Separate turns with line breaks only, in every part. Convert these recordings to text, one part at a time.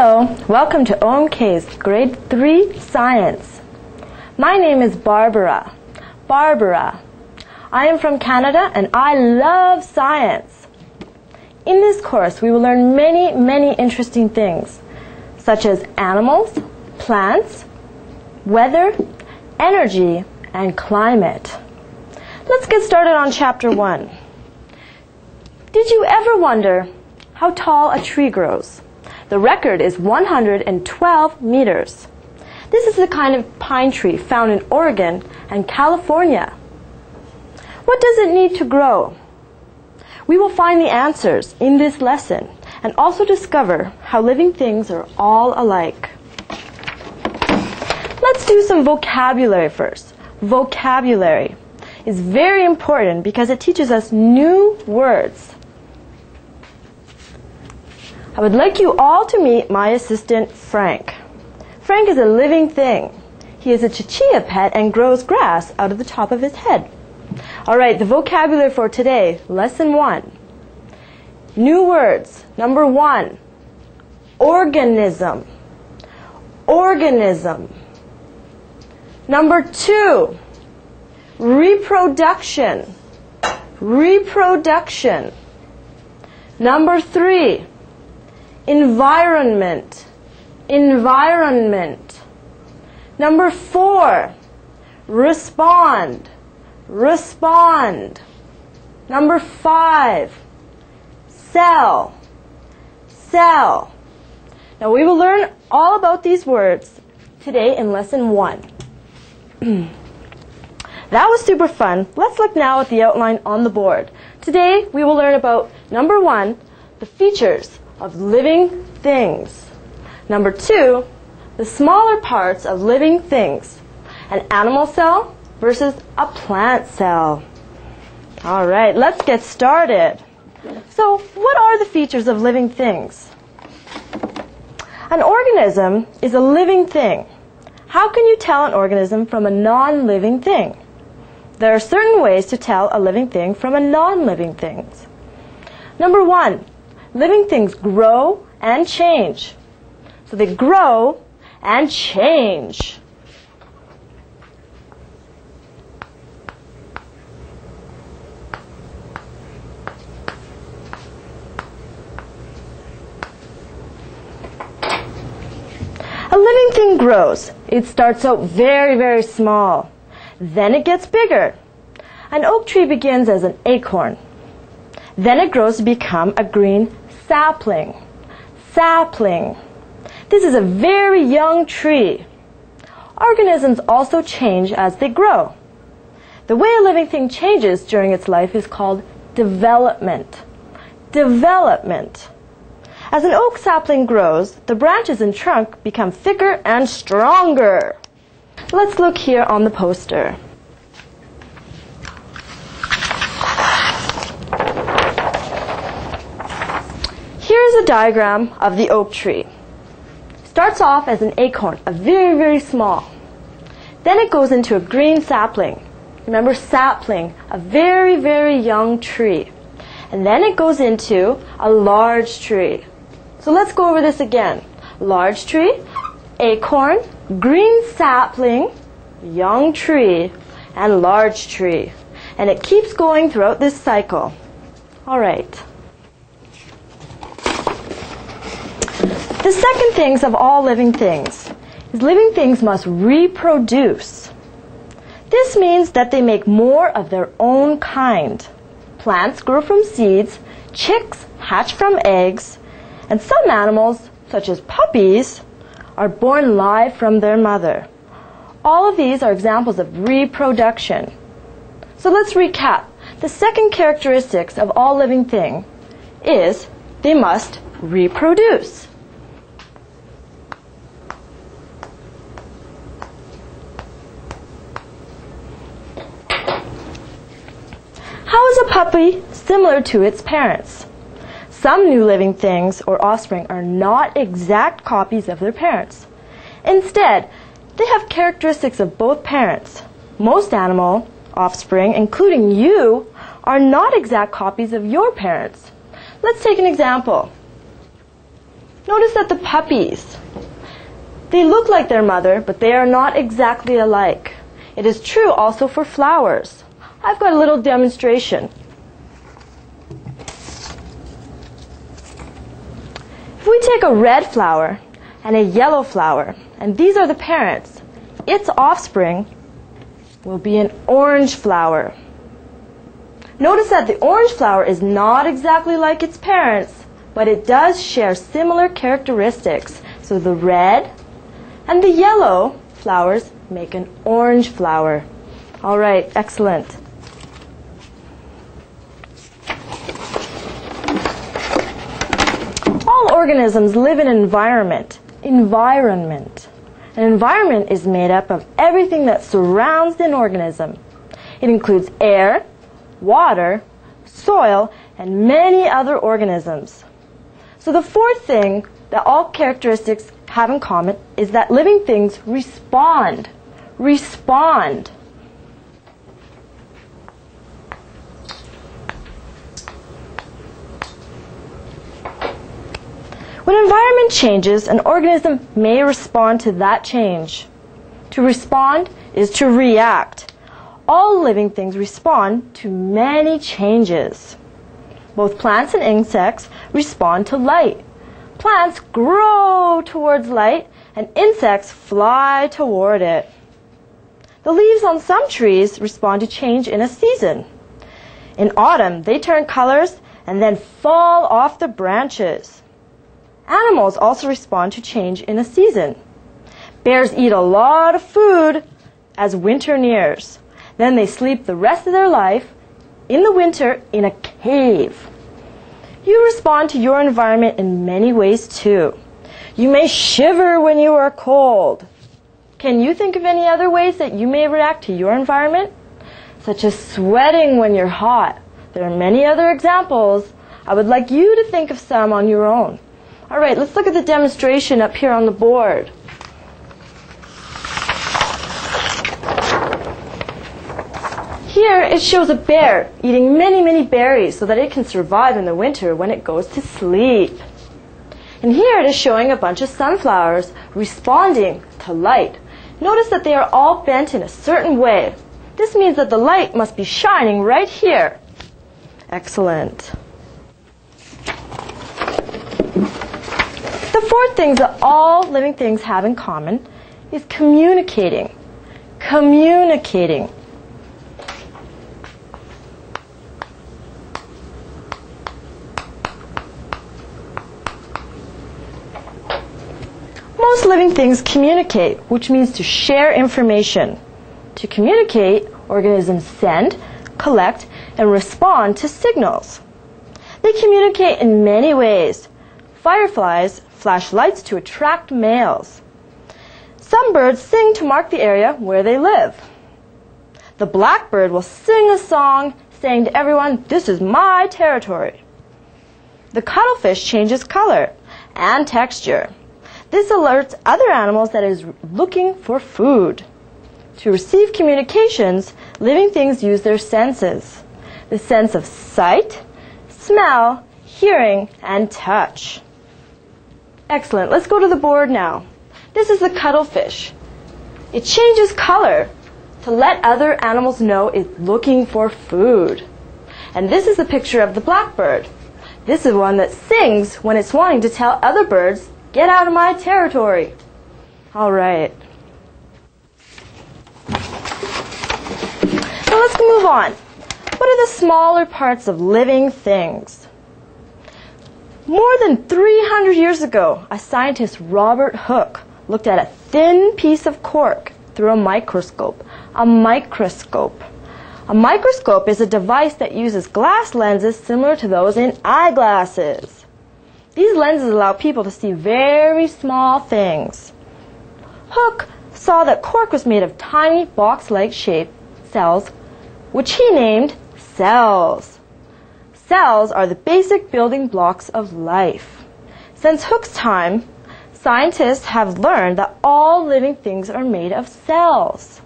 Hello, welcome to OMK's Grade 3 Science. My name is Barbara. Barbara. I am from Canada and I love science. In this course, we will learn many, many interesting things, such as animals, plants, weather, energy, and climate. Let's get started on Chapter 1. Did you ever wonder how tall a tree grows? The record is 112 meters. This is the kind of pine tree found in Oregon and California. What does it need to grow? We will find the answers in this lesson and also discover how living things are all alike. Let's do some vocabulary first. Vocabulary is very important because it teaches us new words. I would like you all to meet my assistant, Frank. Frank is a living thing. He is a chinchilla pet and grows grass out of the top of his head. All right, the vocabulary for today, lesson one. New words. Number one, organism. Organism. Number two, reproduction. Reproduction. Number three, environment, environment. Number four, respond, respond. Number five, cell, cell. Now we will learn all about these words today in lesson one. that was super fun. Let's look now at the outline on the board. Today we will learn about number one, the features of living things. Number two, the smaller parts of living things. An animal cell versus a plant cell. All right, let's get started. So, what are the features of living things? An organism is a living thing. How can you tell an organism from a non living thing? There are certain ways to tell a living thing from a non living thing. Number one, living things grow and change. So they grow and change. A living thing grows. It starts out very, very small. Then it gets bigger. An oak tree begins as an acorn. Then it grows to become a green sapling. Sapling. This is a very young tree. Organisms also change as they grow. The way a living thing changes during its life is called development. Development. As an oak sapling grows, the branches and trunk become thicker and stronger. Let's look here on the poster. A diagram of the oak tree. Starts off as an acorn, a very, very small. Then it goes into a green sapling. Remember sapling, a very, very young tree. And then it goes into a large tree. So let's go over this again. Large tree, acorn, green sapling, young tree, and large tree. And it keeps going throughout this cycle. All right. The second things of all living things is living things must reproduce. This means that they make more of their own kind. Plants grow from seeds, chicks hatch from eggs, and some animals, such as puppies, are born live from their mother. All of these are examples of reproduction. So let's recap. The second characteristics of all living thing is they must reproduce. How is a puppy similar to its parents? Some new living things or offspring are not exact copies of their parents. Instead, they have characteristics of both parents. Most animal offspring, including you, are not exact copies of your parents. Let's take an example. Notice that the puppies, they look like their mother, but they are not exactly alike. It is true also for flowers. I've got a little demonstration. If we take a red flower and a yellow flower, and these are the parents, its offspring will be an orange flower. Notice that the orange flower is not exactly like its parents, but it does share similar characteristics. So the red and the yellow flowers make an orange flower. All right, excellent. All organisms live in an environment. Environment. An environment is made up of everything that surrounds an organism. It includes air, water, soil, and many other organisms. So the fourth thing that all characteristics have in common is that living things respond. Respond. When environment changes, an organism may respond to that change. To respond is to react all living things respond to many changes. Both plants and insects respond to light. Plants grow towards light and insects fly toward it. The leaves on some trees respond to change in a season. In autumn, they turn colors and then fall off the branches. Animals also respond to change in a season. Bears eat a lot of food as winter nears. Then they sleep the rest of their life in the winter in a cave. You respond to your environment in many ways too. You may shiver when you are cold. Can you think of any other ways that you may react to your environment? Such as sweating when you're hot. There are many other examples. I would like you to think of some on your own. All right, let's look at the demonstration up here on the board. Here it shows a bear eating many, many berries so that it can survive in the winter when it goes to sleep. And here it is showing a bunch of sunflowers responding to light. Notice that they are all bent in a certain way. This means that the light must be shining right here. Excellent. The fourth thing that all living things have in common is communicating. Communicating. Most living things communicate, which means to share information. To communicate, organisms send, collect, and respond to signals. They communicate in many ways. Fireflies flash lights to attract males. Some birds sing to mark the area where they live. The blackbird will sing a song saying to everyone, This is my territory. The cuttlefish changes color and texture. This alerts other animals that it is looking for food. To receive communications, living things use their senses. The sense of sight, smell, hearing, and touch. Excellent. Let's go to the board now. This is the cuttlefish. It changes color to let other animals know it's looking for food. And this is a picture of the blackbird. This is one that sings when it's wanting to tell other birds Get out of my territory. All right. So let's move on. What are the smaller parts of living things? More than 300 years ago, a scientist, Robert Hooke, looked at a thin piece of cork through a microscope. A microscope. A microscope is a device that uses glass lenses similar to those in eyeglasses. These lenses allow people to see very small things. Hooke saw that cork was made of tiny box-like shaped cells, which he named cells. Cells are the basic building blocks of life. Since Hooke's time, scientists have learned that all living things are made of cells.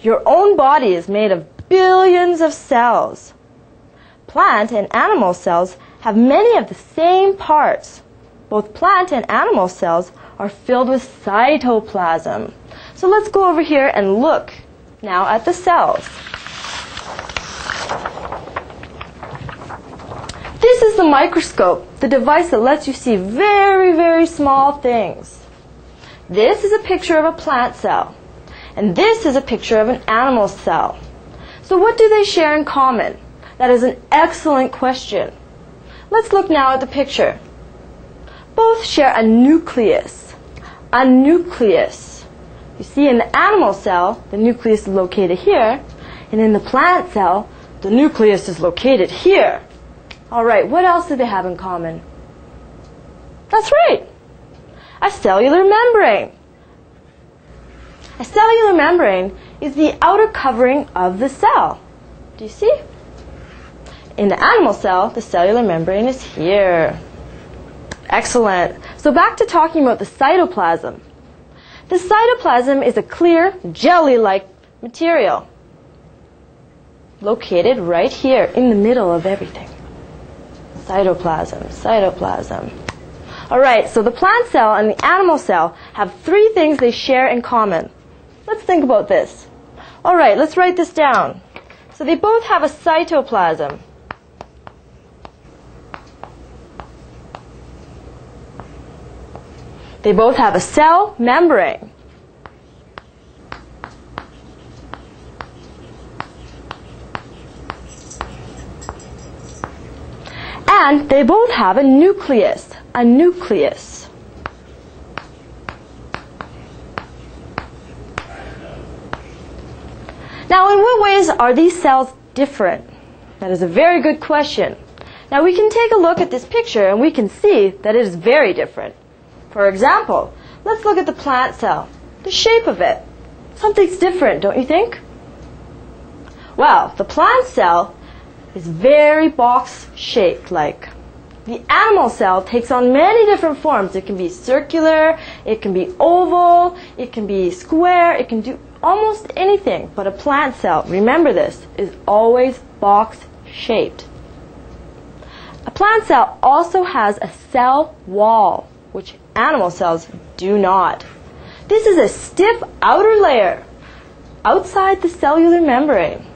Your own body is made of billions of cells. Plant and animal cells have many of the same parts. both plant and animal cells are filled with cytoplasm. So let's go over here and look now at the cells. This is the microscope, the device that lets you see very, very small things. This is a picture of a plant cell, and this is a picture of an animal cell. So what do they share in common? That is an excellent question. Let's look now at the picture. Both share a nucleus. A nucleus. You see, in the animal cell, the nucleus is located here, and in the plant cell, the nucleus is located here. All right, what else do they have in common? That's right, a cellular membrane. A cellular membrane is the outer covering of the cell. Do you see? In the animal cell, the cellular membrane is here. Excellent. So back to talking about the cytoplasm. The cytoplasm is a clear, jelly-like material located right here in the middle of everything. Cytoplasm, cytoplasm. All right, so the plant cell and the animal cell have three things they share in common. Let's think about this. All right, let's write this down. So they both have a cytoplasm. They both have a cell membrane. And they both have a nucleus, a nucleus. Now, in what ways are these cells different? That is a very good question. Now, we can take a look at this picture and we can see that it is very different. For example, let's look at the plant cell, the shape of it. Something's different, don't you think? Well, the plant cell is very box shaped like. The animal cell takes on many different forms. It can be circular, it can be oval, it can be square, it can do almost anything. But a plant cell, remember this, is always box shaped. A plant cell also has a cell wall, which animal cells do not. This is a stiff outer layer outside the cellular membrane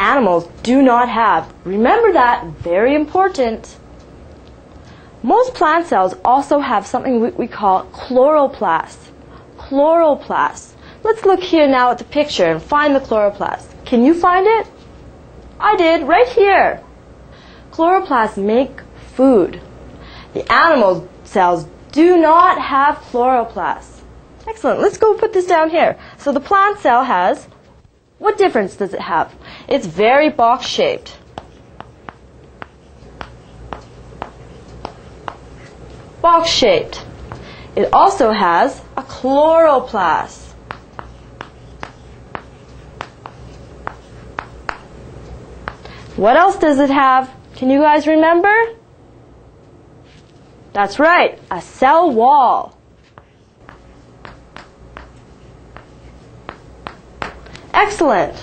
animals do not have. Remember that, very important. Most plant cells also have something we, call chloroplast. Chloroplast. Let's look here now at the picture and find the chloroplast. Can you find it? I did, right here. Chloroplasts make food. The animal cells do not have chloroplasts. Excellent. Let's go put this down here. So the plant cell has what difference does it have? It's very box shaped. Box shaped. It also has a chloroplast. What else does it have? Can you guys remember? That's right, a cell wall. Excellent.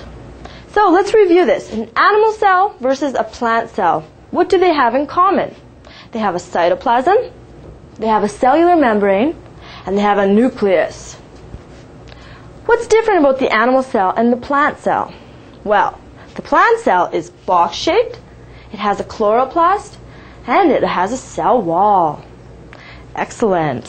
So let's review this. An animal cell versus a plant cell. What do they have in common? They have a cytoplasm, they have a cellular membrane, and they have a nucleus. What's different about the animal cell and the plant cell? Well, the plant cell is box-shaped, it has a chloroplast, and it has a cell wall. Excellent.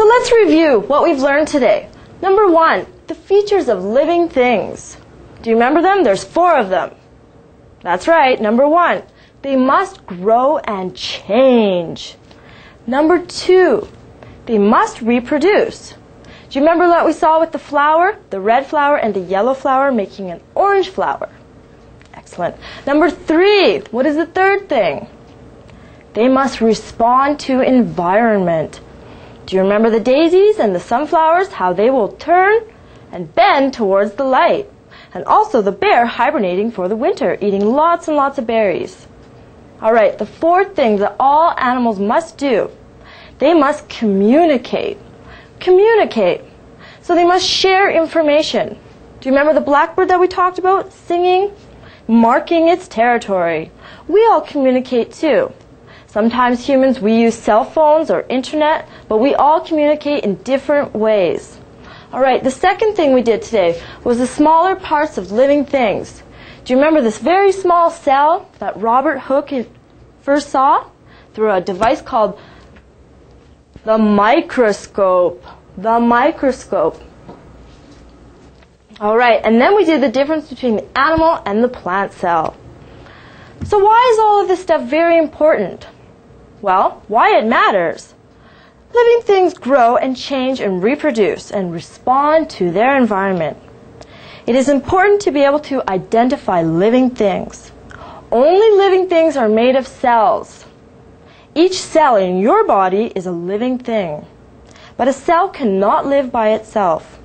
So let's review what we've learned today. Number one, the features of living things. Do you remember them? There's four of them. That's right. Number one, they must grow and change. Number two, they must reproduce. Do you remember what we saw with the flower? The red flower and the yellow flower making an orange flower. Excellent. Number three, what is the third thing? They must respond to environment. Do you remember the daisies and the sunflowers, how they will turn and bend towards the light? And also the bear hibernating for the winter, eating lots and lots of berries. All right, the fourth thing that all animals must do, they must communicate. Communicate. So they must share information. Do you remember the blackbird that we talked about singing? marking its territory. We all communicate too. Sometimes humans, we use cell phones or internet, but we all communicate in different ways. All right, the second thing we did today was the smaller parts of living things. Do you remember this very small cell that Robert Hooke first saw through a device called the microscope? The microscope. All right, and then we did the difference between the animal and the plant cell. So why is all of this stuff very important? Well, why it matters. Living things grow and change and reproduce and respond to their environment. It is important to be able to identify living things. Only living things are made of cells. Each cell in your body is a living thing. But a cell cannot live by itself.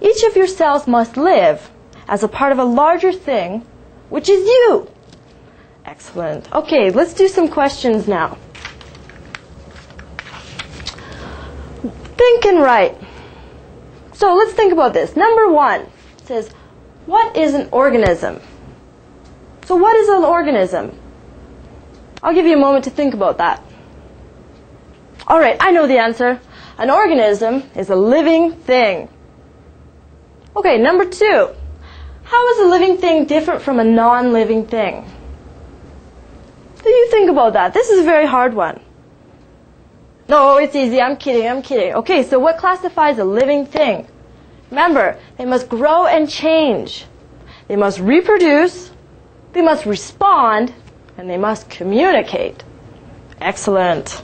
Each of your cells must live as a part of a larger thing, which is you. Excellent. Okay, let's do some questions now. Think and write. So let's think about this. Number one says, What is an organism? So, what is an organism? I'll give you a moment to think about that. All right, I know the answer. An organism is a living thing. Okay, number two. How is a living thing different from a non living thing? Do you think about that? This is a very hard one. No, it's easy. I'm kidding. I'm kidding. Okay, so what classifies a living thing? Remember, they must grow and change. They must reproduce. They must respond. And they must communicate. Excellent.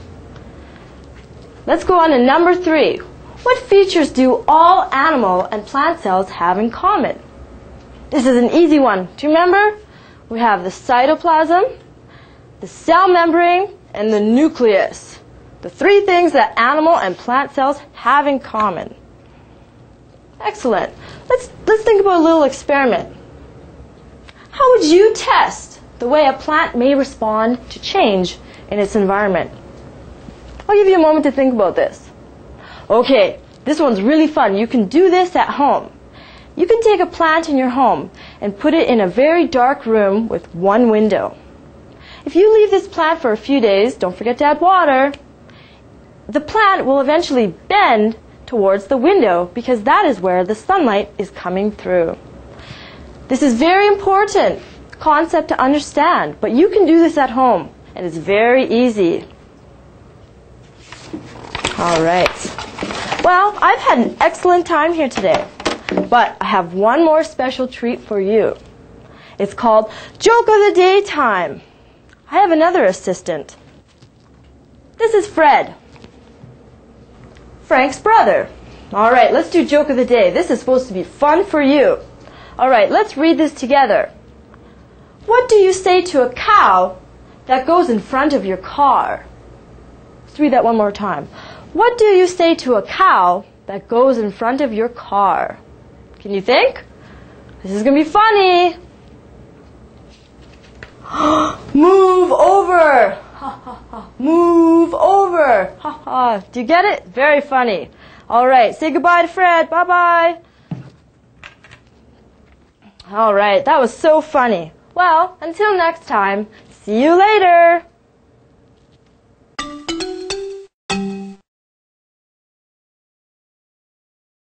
Let's go on to number three. What features do all animal and plant cells have in common? This is an easy one. Do you remember? We have the cytoplasm, the cell membrane, and the nucleus. The three things that animal and plant cells have in common. Excellent. Let's, let's think about a little experiment. How would you test the way a plant may respond to change in its environment? I'll give you a moment to think about this. Okay, this one's really fun. You can do this at home. You can take a plant in your home and put it in a very dark room with one window. If you leave this plant for a few days, don't forget to add water, the plant will eventually bend towards the window because that is where the sunlight is coming through. This is very important concept to understand, but you can do this at home and it's very easy. All right. Well, I've had an excellent time here today, but I have one more special treat for you. It's called Joke of the Day Time. I have another assistant. This is Fred, Frank's brother. All right, let's do Joke of the Day. This is supposed to be fun for you. All right, let's read this together. What do you say to a cow that goes in front of your car? Let's read that one more time. What do you say to a cow that goes in front of your car? Can you think? This is going to be funny. Move over. Move over. Ha ha. Do you get it? Very funny. All right. Say goodbye to Fred. Bye bye. All right. That was so funny. Well, until next time, see you later.